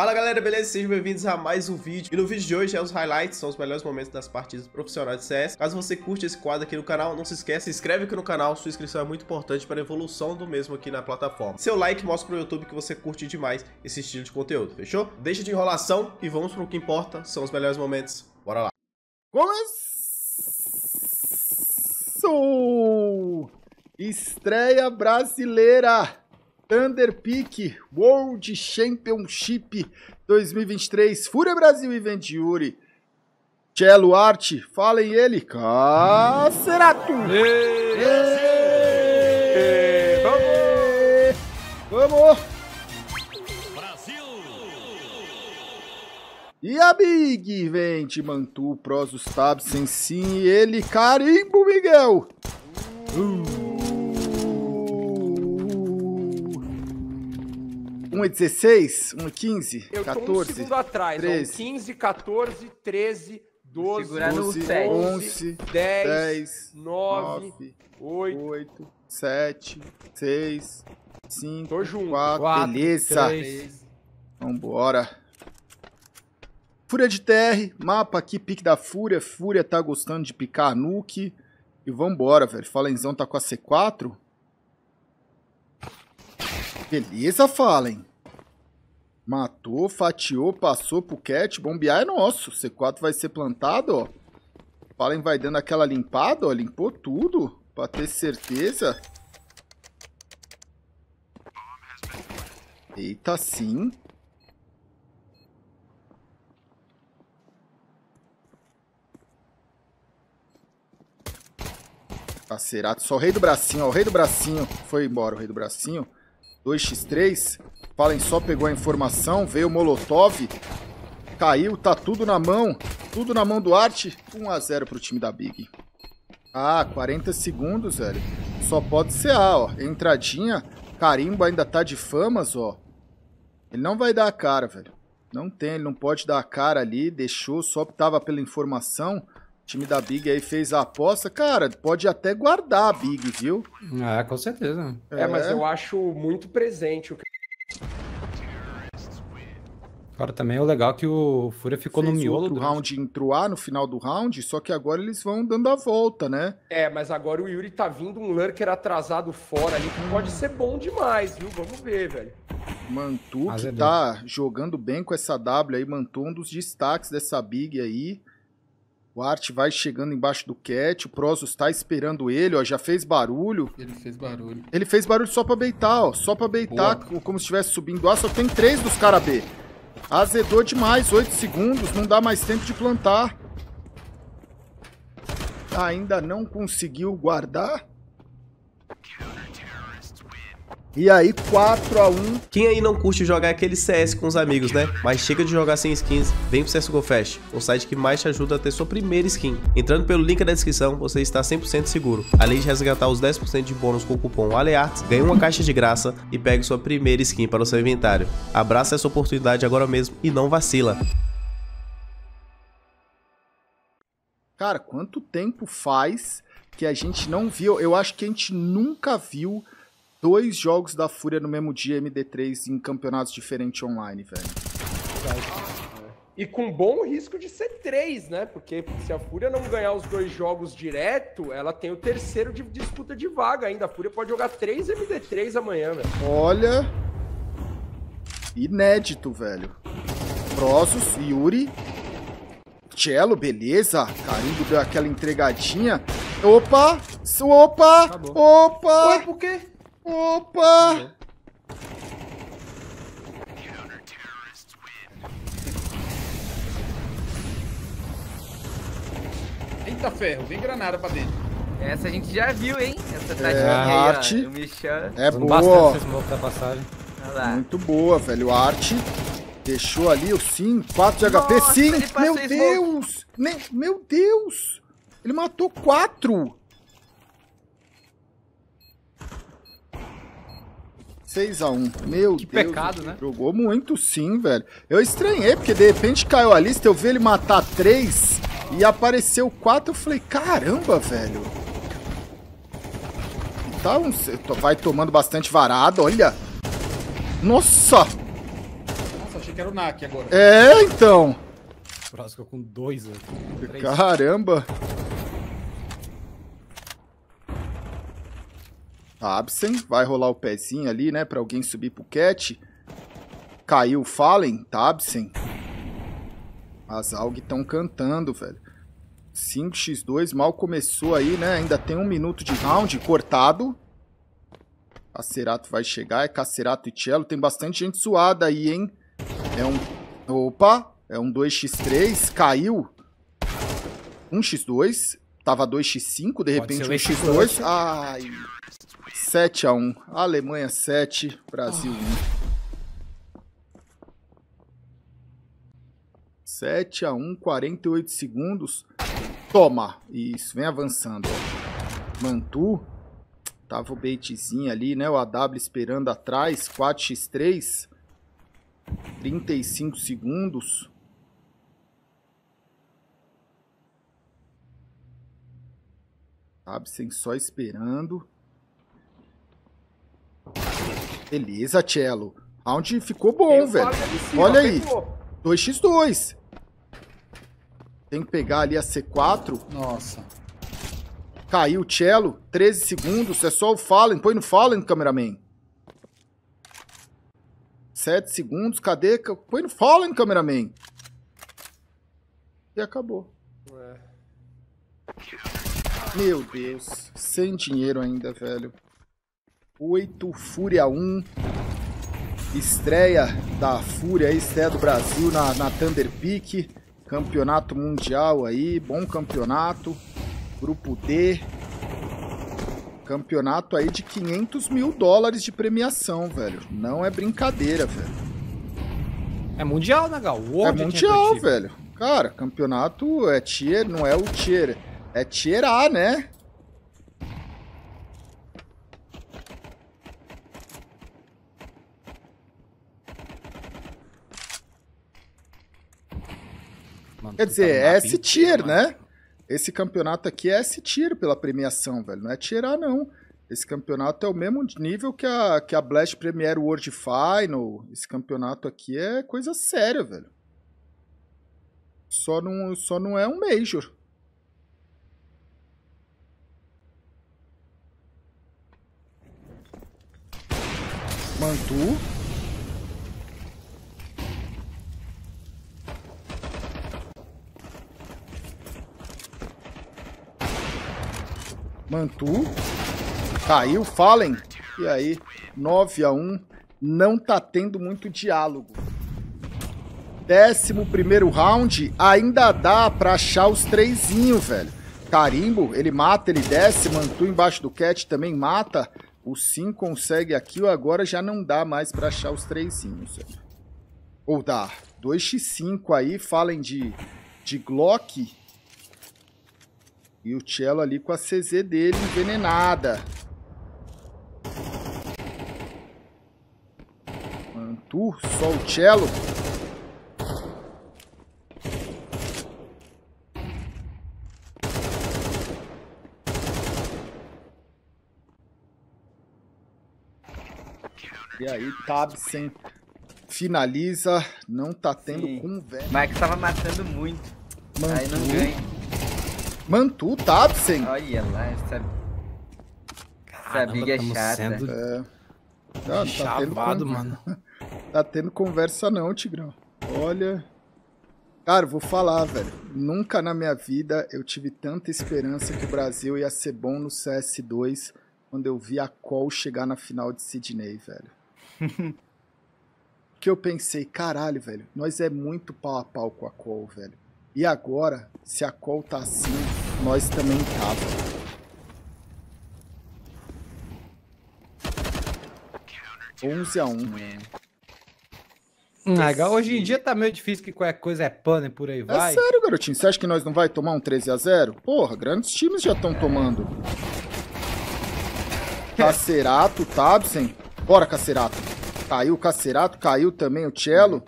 Fala galera, beleza? Sejam bem-vindos a mais um vídeo. E no vídeo de hoje é os highlights, são os melhores momentos das partidas profissionais de CS. Caso você curte esse quadro aqui no canal, não se esqueça, se inscreve aqui no canal, sua inscrição é muito importante para a evolução do mesmo aqui na plataforma. Seu like mostra pro YouTube que você curte demais esse estilo de conteúdo, fechou? Deixa de enrolação e vamos pro que importa, são os melhores momentos. Bora lá. Começou! Estreia brasileira! Thunder Peak World Championship 2023. Fúria Brasil e Venturi. Cello Arte, falem ele. Cacerato! Vamos! Vamos! Brasil! E a Big Vente Mantu, Prosos Tabs, Sensim e ele, Carimbo Miguel! Uh. 1 é 16, 1 é 15, eu 14. Eu tô um segundo atrás, 13. Ó, 15, 14, 13, 12, 12 11, 10, 10 9, 9 8, 8, 7, 6, 5, tô junto. 4, 4 beleza. 3. Vambora. Fúria de TR, mapa aqui, pique da Fúria. Fúria tá gostando de picar a nuke. E vambora, velho. Falenzão tá com a C4. Beleza, Fallen. Matou, fatiou, passou pro cat. Bombear é nosso. C4 vai ser plantado, ó. Fallen vai dando aquela limpada, ó. Limpou tudo. Pra ter certeza. Eita, sim. Cacerato. Só o rei do bracinho, ó. O rei do bracinho. Foi embora o rei do bracinho. 2x3. Fallen só pegou a informação, veio o Molotov. Caiu, tá tudo na mão. Tudo na mão do Arte. 1x0 pro time da Big. Ah, 40 segundos, velho. Só pode ser A, ó. Entradinha. Carimbo ainda tá de famas, ó. Ele não vai dar a cara, velho. Não tem, ele não pode dar a cara ali. Deixou, só tava pela informação time da Big aí fez a aposta, cara, pode até guardar a Big, viu? É, com certeza. É, é mas eu acho muito presente o Cara, também é o legal que o Fúria ficou Fez no miolo. O round entrou A no final do round, só que agora eles vão dando a volta, né? É, mas agora o Yuri tá vindo um lurker atrasado fora ali, que pode ser bom demais, viu? Vamos ver, velho. Mantu, que é tá jogando bem com essa W aí, Mantu, um dos destaques dessa Big aí. O Art vai chegando embaixo do cat, o Prozos tá esperando ele, ó, já fez barulho. Ele fez barulho. Ele fez barulho só pra beitar, ó, só pra beitar, Boa. como se estivesse subindo A, só tem três dos cara B. Azedou demais, 8 segundos, não dá mais tempo de plantar. Ainda não conseguiu guardar. E aí, 4 a 1 Quem aí não curte jogar aquele CS com os amigos, né? Mas chega de jogar sem skins, vem pro CSGO Fast, o site que mais te ajuda a ter sua primeira skin. Entrando pelo link da descrição, você está 100% seguro. Além de resgatar os 10% de bônus com o cupom ALEARTS, ganhe uma caixa de graça e pegue sua primeira skin para o seu inventário. Abraça essa oportunidade agora mesmo e não vacila. Cara, quanto tempo faz que a gente não viu? Eu acho que a gente nunca viu dois jogos da Fúria no mesmo dia, MD3, em campeonatos diferentes online, velho. E com bom risco de ser três, né? Porque se a Fúria não ganhar os dois jogos direto, ela tem o terceiro de disputa de vaga ainda. A Fúria pode jogar três MD3 amanhã, velho. Olha. Inédito, velho. Prosos, Yuri. Cello, beleza. Carimbo deu aquela entregadinha. Opa! Opa! Acabou. Opa! Oi, por quê? Opa! Eita ferro, vem granada pra dentro. Essa a gente já viu, hein? Essa tá é, a arte. Michel... É boa. passagem. Muito boa, velho. O arte deixou ali o sim, 4 de Nossa, HP. Sim, meu Deus! Meu Deus! Ele matou 4. 6x1. Meu que Deus. Que pecado, né? Jogou muito sim, velho. Eu estranhei, porque de repente caiu a lista, eu vi ele matar 3 e apareceu 4. Eu falei, caramba, velho. Tá um... Vai tomando bastante varado, olha. Nossa! Nossa, achei que era o NAC agora. É, então. O próximo ficou com dois. né? Caramba. Absen, vai rolar o pezinho ali, né, pra alguém subir pro cat. Caiu o Fallen, Tabsen. As AUG estão cantando, velho. 5x2, mal começou aí, né? Ainda tem um minuto de round cortado. Cacerato vai chegar, é Cacerato e Cello. Tem bastante gente suada aí, hein? É um... Opa! É um 2x3, caiu. 1x2, tava 2x5, de repente ser o 1x2. Ai... 7x1. Alemanha 7, Brasil 1. 7x1, 48 segundos. Toma! Isso, vem avançando. Mantu. Tava o baitzinho ali, né? O AW esperando atrás. 4x3. 35 segundos. Absen só esperando. Beleza, Cello. Round ficou bom, o velho. Em cima, Olha aí. pegou. 2x2. Tem que pegar ali a C4. Nossa. Caiu o Cello. 13 segundos. É só o Fallen. Põe no Fallen, cameraman. 7 segundos. Cadê? Põe no Fallen, cameraman. E acabou. É. Meu Deus. Sem dinheiro ainda, velho. 8, Fúria 1. Estreia da Fúria, estreia do Brasil na, na Thunder Peak. Campeonato mundial aí, bom campeonato. Grupo D. Campeonato aí de 500 mil dólares de premiação, velho. Não é brincadeira, velho. É mundial, né, Gal? É World mundial, velho. Cara, campeonato é tier, não é o tier. É tier A, né? Quer tu dizer, tá é no S mapa tier, inteiro, mano. né? Esse campeonato aqui é S tier pela premiação, velho. Não é tier A, não. Esse campeonato é o mesmo nível que a, que a Blast Premier World Final. Esse campeonato aqui é coisa séria, velho. Só não, só não é um Major. Mantu. Mantu. Caiu, Fallen. E aí, 9 a 1 Não tá tendo muito diálogo. Décimo primeiro round, ainda dá pra achar os trezinhos, velho. Carimbo, ele mata, ele desce. Mantu embaixo do cat também mata. O Sim consegue aqui, agora já não dá mais pra achar os trezinhos, velho. Ou dá. 2x5 aí, falem de, de Glock. E o Cello ali com a CZ dele envenenada. Mantu, só o Cello. E aí, Tabsen finaliza. Não tá tendo Sim. conversa. O Max tava matando muito. Aí não ganha. Mantu, Tabsen. Olha lá, essa. Essa briga é chata. sendo É. Não, tá tendo chavado, con- mano. Tá tendo conversa não, Tigrão. Olha. Cara, vou falar, velho. Nunca na minha vida eu tive tanta esperança que o Brasil ia ser bom no CS2 quando eu vi a Col chegar na final de Sydney, velho. que eu pensei, caralho, velho, nós é muito pau a pau com a Col, velho. E agora, se a Col tá assim, nós também tava. Onze a 1 Ah, Gal, hoje em dia tá meio difícil que qualquer coisa é pane por aí, vai. É sério, garotinho. Você acha que nós não vai tomar um 13 a 0 Porra, grandes times já estão tomando. Cacerato, Tabsen. Bora, Cacerato. Caiu o Cacerato, caiu também o Cello.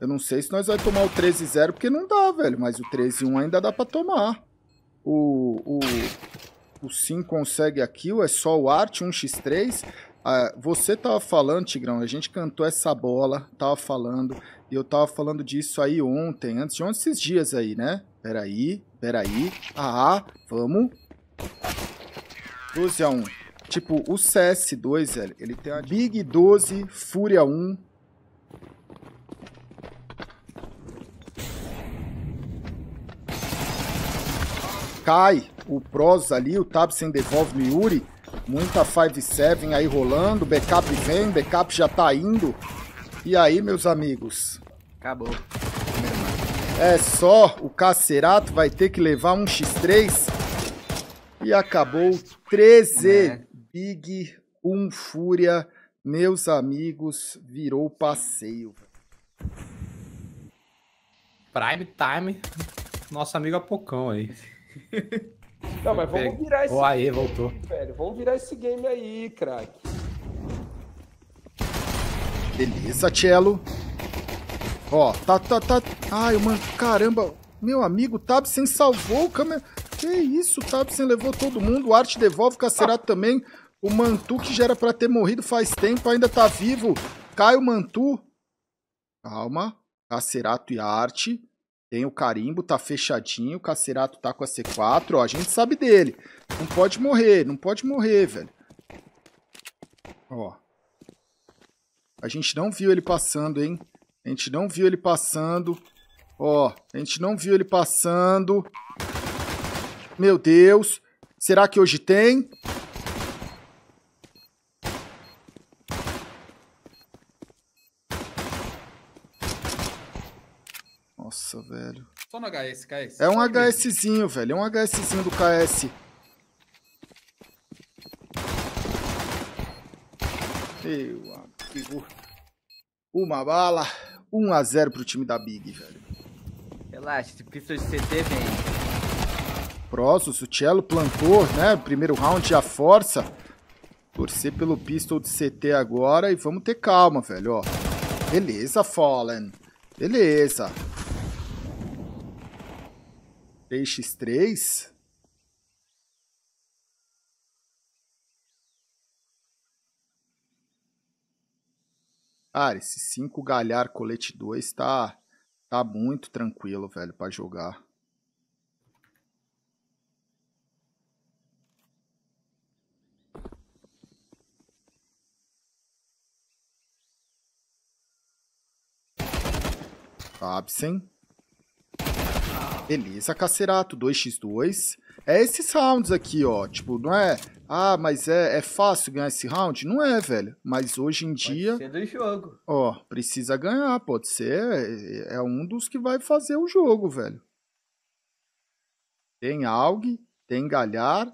Eu não sei se nós vai tomar o 13 0 porque não dá, velho. Mas o 13 1 ainda dá pra tomar. O, o, o Sim consegue a kill, é só o Art, 1x3. Ah, você tava falando, Tigrão, a gente cantou essa bola, tava falando, e eu tava falando disso aí ontem, antes de ontem, esses dias aí, né? Peraí, peraí. Ah, vamos. 12 a 1. Tipo, o CS2, velho, ele tem a Big 12, Fúria 1. Cai o Pros ali, o Tabsen devolve no Yuri. Muita 5-7 aí rolando, backup vem, backup já tá indo. E aí, meus amigos? Acabou. É só o Cacerato vai ter que levar um X3 e acabou 13 É. Big 1 Fúria. Meus amigos, virou passeio. Prime time. Nosso amigo Apocão aí. Não, mas vamos virar esse Ó, aí, voltou. velho. Vamos virar esse game aí, craque. Beleza, Cello. Ó, tá, tá, tá. Ai, mano, caramba. Meu amigo, Tabsen salvou o câmera. Que isso, Tabsen levou todo mundo. O Arte devolve, o Cacerato também. O Mantu, que já era pra ter morrido faz tempo, ainda tá vivo. Cai o Mantu. Calma. Cacerato e Arte. Tem o carimbo, tá fechadinho. O Cacerato tá com a C4, ó. A gente sabe dele. Não pode morrer, não pode morrer, velho. Ó. A gente não viu ele passando, hein? A gente não viu ele passando. Ó, a gente não viu ele passando. Meu Deus. Será que hoje tem? Nossa, velho. Só no HS, KS. É um. HSzinho, velho. É um HSzinho do KS. Meu amigo. Uma bala. 1 a 0 pro time da Big, velho. Relaxa, esse pistol de CT vem. Prosos, o Cello plantou, né? Primeiro round já força. Torcer pelo pistol de CT agora e vamos ter calma, velho, ó. Beleza, Fallen. Beleza. 3x3. Cara, esse 5 galhar colete 2 tá, tá muito tranquilo, velho, pra jogar. Absen. Beleza, Cacerato, 2x2. É esses rounds aqui, ó. Tipo, não é. Ah, mas é, é fácil ganhar esse round? Não é, velho. Mas hoje em dia, Pode ser do jogo. ó, precisa ganhar. Pode ser. É, é um dos que vai fazer o jogo, velho. Tem Alg, tem Galhar.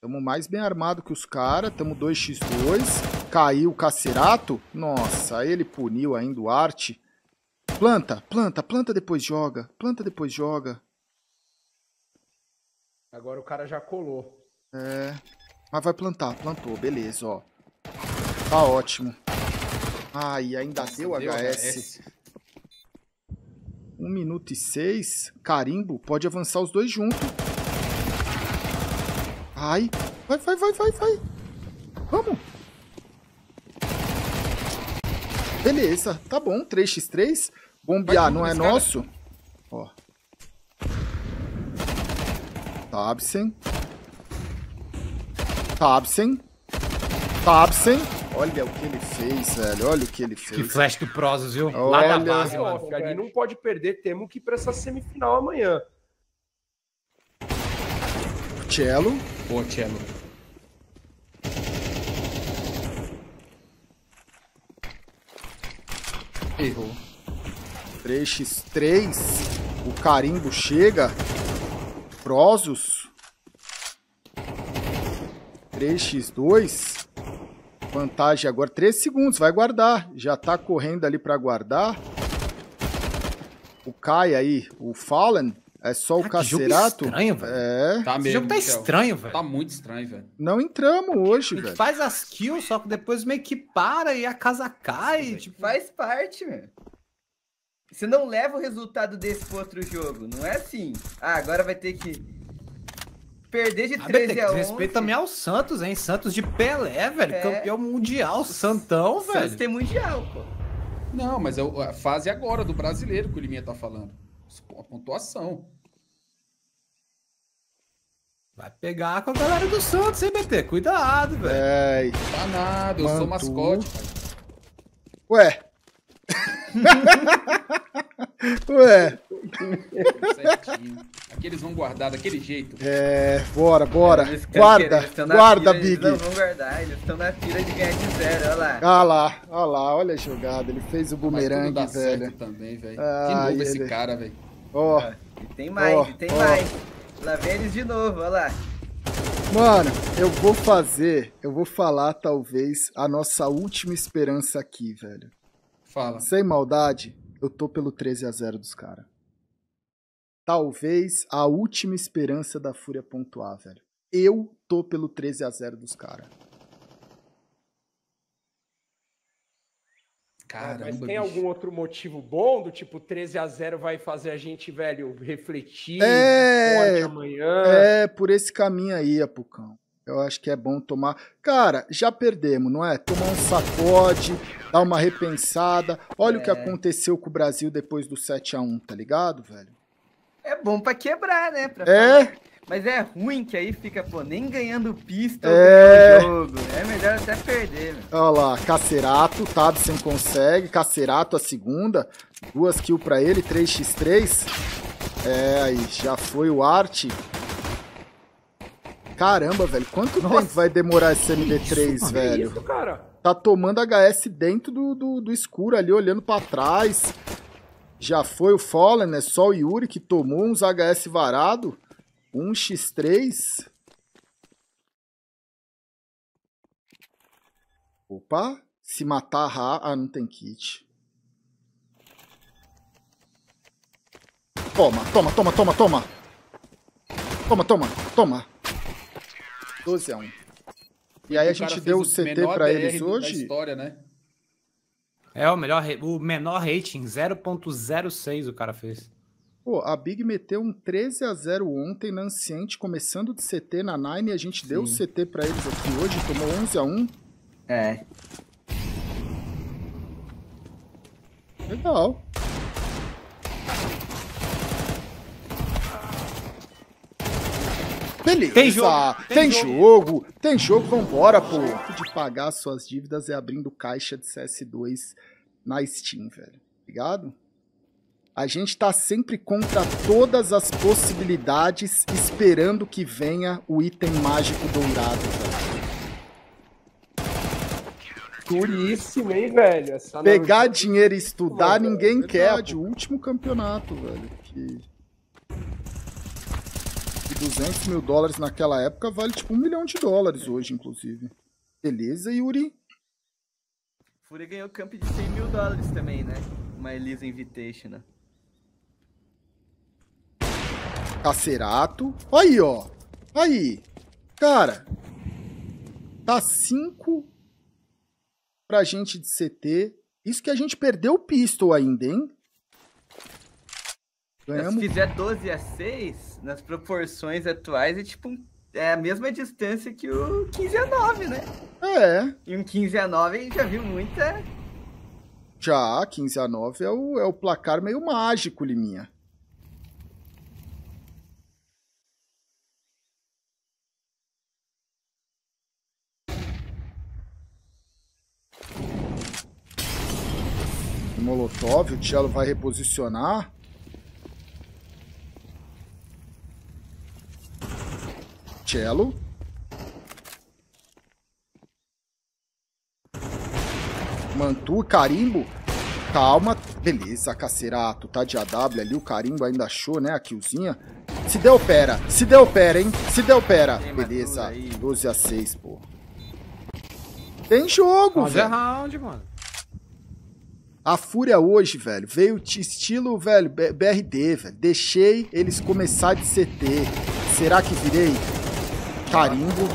Tamo mais bem armado que os caras. Tamo 2x2. Caiu o Cacerato. Nossa, ele puniu ainda o Arte. Planta, planta, planta depois joga. Planta depois joga. Agora o cara já colou. É. Mas vai plantar, plantou, beleza, ó. Tá ótimo. Ai, ainda deu Deu HS. 1 minuto e 6. Carimbo, pode avançar os dois juntos. Ai. Vai, vai, vai, vai, vai. Vamos. Beleza, tá bom. 3x3. Bombear não é cara. nosso. Ó. Tabsen. Tabsen. Tabsen. Olha o que ele fez, velho. Olha o que ele Que fez. flash do Prozos, viu? Lá da Olha. base, mano. ó, ali não pode perder, temos que ir pra essa semifinal amanhã. Cello. Pô, Cello. Errou. 3x3. O carimbo chega. Prosos. 3x2. Vantagem agora. 3 segundos. Vai guardar. Já tá correndo ali pra guardar. O Kai aí, o Fallen. É só o Ah, que jogo Cacerato. estranho, velho. É. Tá Esse mesmo. jogo tá Michel. estranho, velho. Tá muito estranho, velho. Não entramos hoje, A gente velho. faz as kills, só que depois meio que para e a casa cai. Tipo, Faz parte, meu. Você não leva o resultado desse pro outro jogo. Não é assim. Ah, agora vai ter que. perder de Ah, 13 BT, a 11. respeito também ao Santos, hein? Santos de Pelé, velho. É. Campeão mundial, Santão, Santos velho. tem mundial, pô. Não, mas é a fase agora do brasileiro que o Liminha tá falando. A pontuação. Vai pegar com a galera do Santos, hein, BT? Cuidado, velho. É. Tá nada, eu sou Mantu. mascote. pai. Ué. Ué. Certinho. Aqui eles vão guardar daquele jeito. É, bora, bora. Eles Guarda, querendo, guarda, fila, Big. Eles vão guardar, eles estão na fila de ganhar de zero, olha lá. Ah lá, olha lá, olha a jogada. Ele fez o tudo bumerangue, velho. também, velho. Ah, de novo esse ele- cara, velho. Ó, E tem mais, e tem ó. mais. Lá vem eles de novo, olha lá. mano, eu vou fazer, eu vou falar talvez a nossa última esperança aqui, velho. Fala. Sem maldade, eu tô pelo 13 a 0 dos caras. Talvez a última esperança da Fúria pontuar, velho. Eu tô pelo 13 a 0 dos caras. Caramba, Mas tem bicho. algum outro motivo bom do tipo 13 a 0 vai fazer a gente, velho, refletir É, forte amanhã? É, por esse caminho aí, Apucão. Eu acho que é bom tomar. Cara, já perdemos, não é? Tomar um sacode, dar uma repensada. Olha o que É. aconteceu com o Brasil depois do 7x1, tá ligado, velho? É bom pra quebrar, né? Pra É. falar. Mas é ruim que aí fica, pô, nem ganhando pista É. é. jogo. É melhor até perder, meu. Olha lá, Cacerato, Tabsen consegue. Cacerato a segunda. Duas kills pra ele, 3x3. É, aí já foi o Arte. Caramba, velho, quanto tempo vai demorar esse MD3, Que velho? isso, cara? tá tomando HS dentro do, do, do escuro ali, olhando pra trás. Já foi o Fallen, né? Só o Yuri que tomou uns HS varado. 1x3. Opa, se matar ra... Ah, não tem kit. Toma, toma, toma, toma, toma. Toma, toma, toma. 12 a 1. E aí a gente deu o CT DR eles hoje. história, né? É o melhor, o menor rating, 0.06 o cara fez. Pô, a Big meteu um 13 a 0 ontem na Anciente, começando de CT na Nine, e a gente deu o CT pra eles aqui hoje, tomou 11 a 1. É. Legal. Beleza. Tem jogo, Tem, tem jogo. Tem jogo, vambora, pô. O jeito de pagar suas dívidas é abrindo caixa de CS2 na Steam, velho. Ligado? A gente tá sempre contra todas as possibilidades, esperando que venha o item mágico dourado, velho. Duríssimo, hein, velho? Essa Pegar dinheiro e estudar, ninguém é quer. O último campeonato, velho. Que... que 200 mil dólares naquela época vale tipo um milhão de dólares hoje, inclusive. Beleza, Yuri? Fúria ganhou camp de 100 mil dólares também, né? Uma Elisa Invitational. Cacerato. Aí, ó. Aí. Cara. Tá 5 pra gente de CT. Isso que a gente perdeu o pistol ainda, hein? Se Ganhamos. fizer 12 a 6, nas proporções atuais, é tipo um- é a mesma distância que o 15 a 9, né? É. E um 15 a 9 a gente já viu muita. Já, 15 a 9 é o, é o placar meio mágico, Liminha. O Molotov, o Cello vai reposicionar. Cello. Mantu, carimbo. Calma. Beleza, Cacerato. Tá de AW ali. O carimbo ainda achou, né? A killzinha. Se deu pera. Se deu pera, hein? Se deu pera. Tem Matu Beleza. aí. 12 a 6, pô. Tem jogo, velho. round, mano. A Fúria hoje, velho, veio estilo, velho, BRD, velho. Deixei eles começar de CT. Será que virei? Carimbo.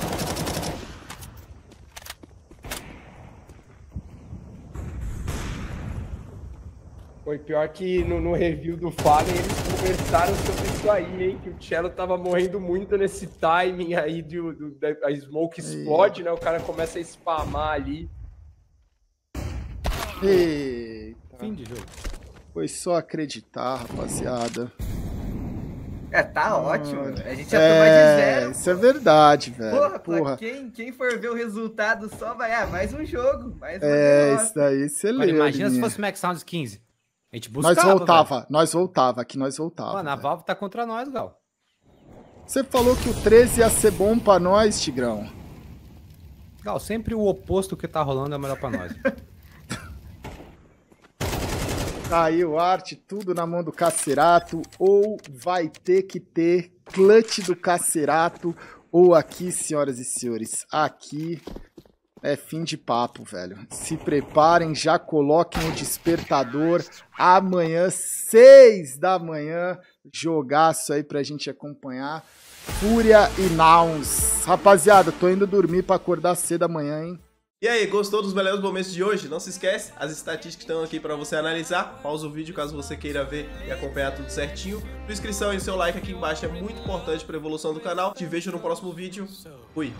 Foi pior que no, no review do Fallen eles conversaram sobre isso aí, hein? Que o Cello tava morrendo muito nesse timing aí do, do da, a smoke explode, né? O cara começa a spamar ali. Eita. Fim de jogo. Foi só acreditar, rapaziada. É, tá ótimo. A gente ia tomar de É, zero. isso é verdade, velho. Porra, Porra. pra quem, quem for ver o resultado só vai. Ah, mais um jogo. Mais uma É, isso daí você Agora, leu. imagina se fosse Max Sounds 15. A gente buscava, Nós voltava, velho. nós voltava, aqui nós voltava. Mano, a. Valve tá contra nós, Gal. Você falou que o 13 ia ser bom pra nós, Tigrão. Gal, sempre o oposto que tá rolando é melhor pra nós. Caiu arte, tudo na mão do Cacerato, ou vai ter que ter clutch do Cacerato, ou aqui, senhoras e senhores, aqui é fim de papo, velho. Se preparem, já coloquem o despertador. Amanhã, seis da manhã, jogaço aí pra gente acompanhar. Fúria e Nouns. Rapaziada, tô indo dormir pra acordar cedo amanhã, hein? E aí, gostou dos melhores momentos de hoje? Não se esquece, as estatísticas estão aqui para você analisar. Pausa o vídeo caso você queira ver e acompanhar tudo certinho. Sua inscrição e seu like aqui embaixo é muito importante para a evolução do canal. Te vejo no próximo vídeo. Fui!